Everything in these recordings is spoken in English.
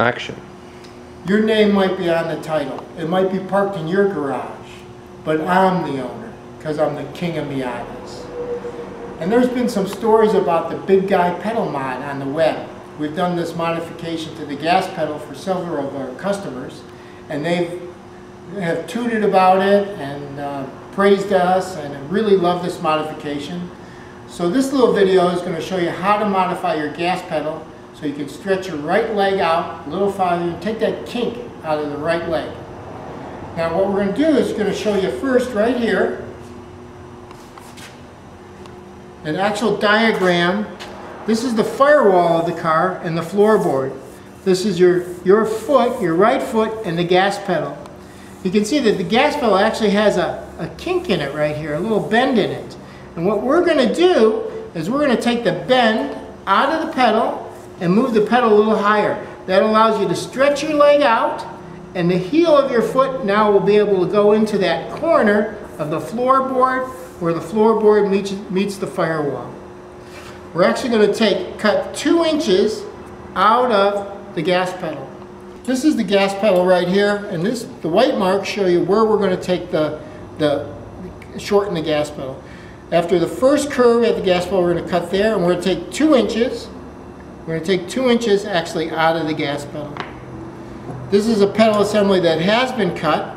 Action. Your name might be on the title. It might be parked in your garage, but I'm the owner because I'm the king of Miatas. And there's been some stories about the big guy pedal mod on the web. We've done this modification to the gas pedal for several of our customers, and they have tooted about it and uh, praised us and really love this modification. So this little video is going to show you how to modify your gas pedal so you can stretch your right leg out a little farther and take that kink out of the right leg. Now what we're going to do is going to show you first right here an actual diagram. This is the firewall of the car and the floorboard. This is your, your foot, your right foot, and the gas pedal. You can see that the gas pedal actually has a, a kink in it right here, a little bend in it. And what we're going to do is we're going to take the bend out of the pedal and move the pedal a little higher. That allows you to stretch your leg out and the heel of your foot now will be able to go into that corner of the floorboard where the floorboard meets, meets the firewall. We're actually going to take, cut two inches out of the gas pedal. This is the gas pedal right here, and this the white marks show you where we're going to take the, the shorten the gas pedal. After the first curve at the gas pedal, we're going to cut there, and we're going to take two inches. We're going to take two inches actually out of the gas pedal. This is a pedal assembly that has been cut.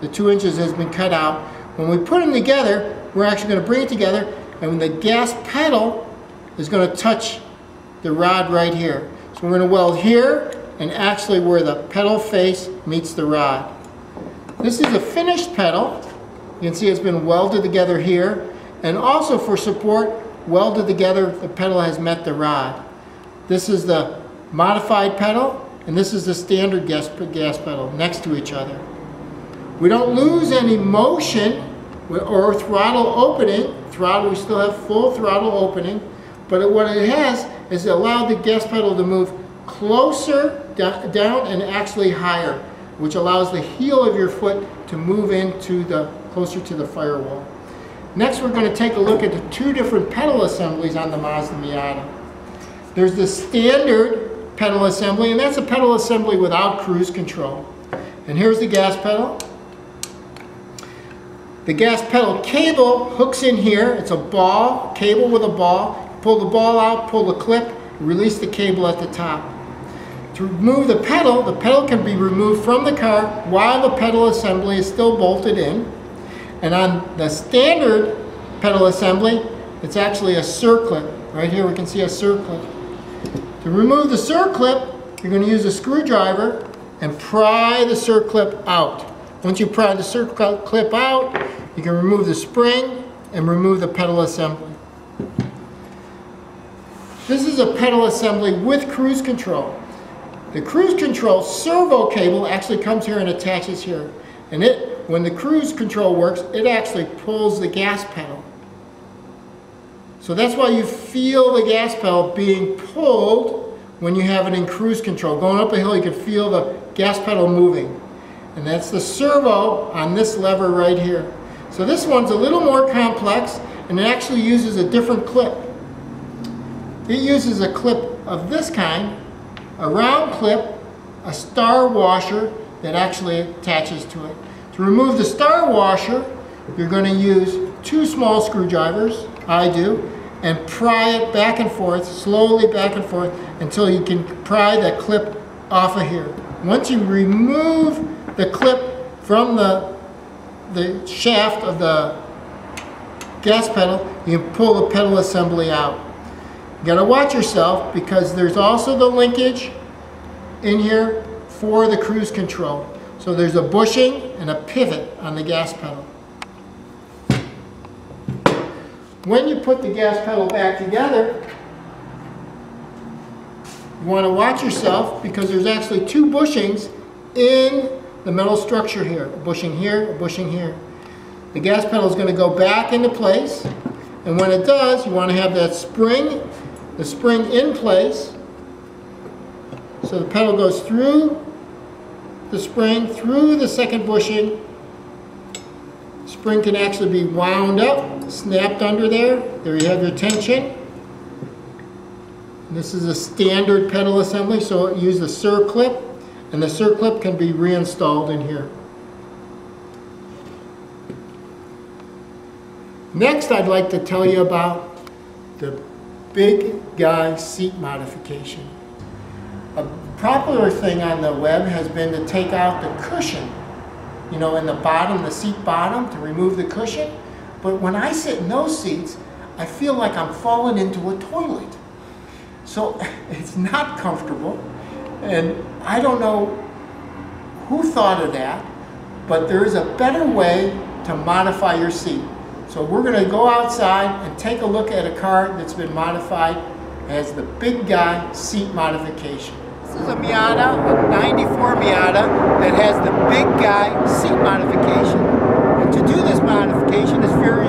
The two inches has been cut out. When we put them together, we're actually going to bring it together, and the gas pedal is going to touch the rod right here. So we're going to weld here, and actually where the pedal face meets the rod. This is a finished pedal. You can see it's been welded together here. And also for support, welded together, the pedal has met the rod. This is the modified pedal, and this is the standard gas, gas pedal next to each other. We don't lose any motion or throttle opening. Throttle, we still have full throttle opening, but what it has is it allowed the gas pedal to move closer down and actually higher, which allows the heel of your foot to move into the closer to the firewall. Next, we're going to take a look at the two different pedal assemblies on the Mazda Miata. There's the standard pedal assembly, and that's a pedal assembly without cruise control. And here's the gas pedal. The gas pedal cable hooks in here. It's a ball, cable with a ball. Pull the ball out, pull the clip, release the cable at the top. To remove the pedal, the pedal can be removed from the car while the pedal assembly is still bolted in. And on the standard pedal assembly, it's actually a circlip. Right here we can see a circlip. To remove the circlip, you're going to use a screwdriver and pry the circlip out. Once you pry the circlip out, you can remove the spring and remove the pedal assembly. This is a pedal assembly with cruise control. The cruise control servo cable actually comes here and attaches here. And it, when the cruise control works, it actually pulls the gas pedal. So that's why you feel the gas pedal being pulled when you have it in cruise control. Going up a hill, you can feel the gas pedal moving. And that's the servo on this lever right here. So this one's a little more complex, and it actually uses a different clip. It uses a clip of this kind, a round clip, a star washer that actually attaches to it. To remove the star washer, you're going to use two small screwdrivers, I do, and pry it back and forth, slowly back and forth, until you can pry that clip off of here. Once you remove the clip from the, the shaft of the gas pedal, you can pull the pedal assembly out. You gotta watch yourself because there's also the linkage in here for the cruise control. So there's a bushing and a pivot on the gas pedal. When you put the gas pedal back together, you want to watch yourself because there's actually two bushings in the metal structure here. A bushing here, a bushing here. The gas pedal is going to go back into place and when it does, you want to have that spring the spring in place. So the pedal goes through the spring, through the second bushing. Spring can actually be wound up, snapped under there. There you have your tension. This is a standard pedal assembly, so use a circlip, and the circlip can be reinstalled in here. Next, I'd like to tell you about the big guy seat modification. A popular thing on the web has been to take out the cushion, you know, in the bottom, the seat bottom, to remove the cushion. But when I sit in those seats, I feel like I'm falling into a toilet. So it's not comfortable. And I don't know who thought of that, but there is a better way to modify your seat. So we're going to go outside and take a look at a car that's been modified as the big guy seat modification. This is a Miata, a 94 Miata that has the big guy seat modification. To do this modification is very,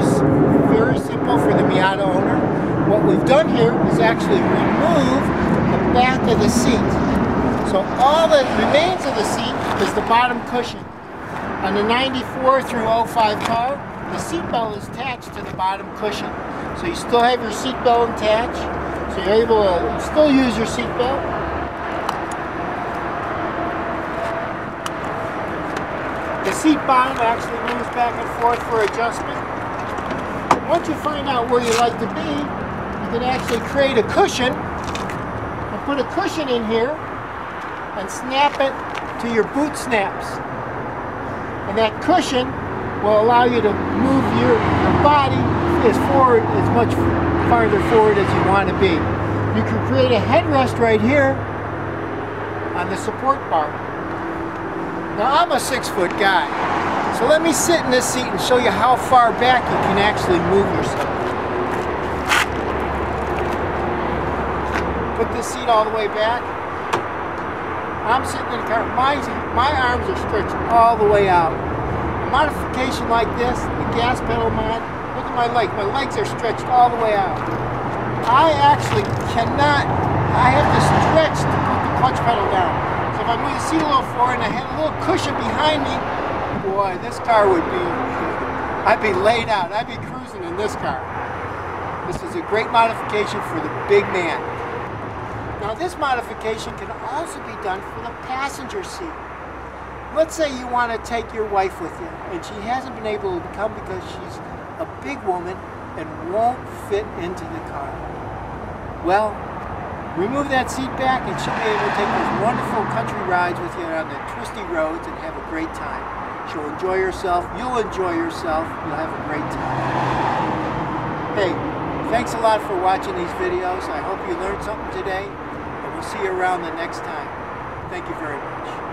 very simple for the Miata owner. What we've done here is actually remove the back of the seat. So all that remains of the seat is the bottom cushion. On the 94 through 05 car, the seatbelt is attached to the bottom cushion. So you still have your seatbelt attached. So you're able to still use your seatbelt. The seat bottom actually moves back and forth for adjustment. Once you find out where you like to be, you can actually create a cushion and put a cushion in here and snap it to your boot snaps. And that cushion will allow you to move your, your body as forward, as much farther forward as you want to be. You can create a headrest right here on the support bar. Now I'm a six foot guy, so let me sit in this seat and show you how far back you can actually move yourself. Put this seat all the way back. I'm sitting in the car, my, my arms are stretched all the way out A modification like this, the gas pedal mod, look at my legs. My legs are stretched all the way out. I actually cannot, I have to stretch to put the clutch pedal down. If I move the seat a little forward and I had a little cushion behind me, boy, this car would be, I'd be laid out. I'd be cruising in this car. This is a great modification for the big man. Now this modification can also be done for the passenger seat. Let's say you want to take your wife with you, and she hasn't been able to come because she's a big woman and won't fit into the car. Well, remove that seat back and she'll be able to take those wonderful country rides with you on the twisty roads and have a great time. She'll enjoy herself, you'll enjoy yourself, you'll have a great time. Hey, thanks a lot for watching these videos. I hope you learned something today, and we'll see you around the next time. Thank you very much.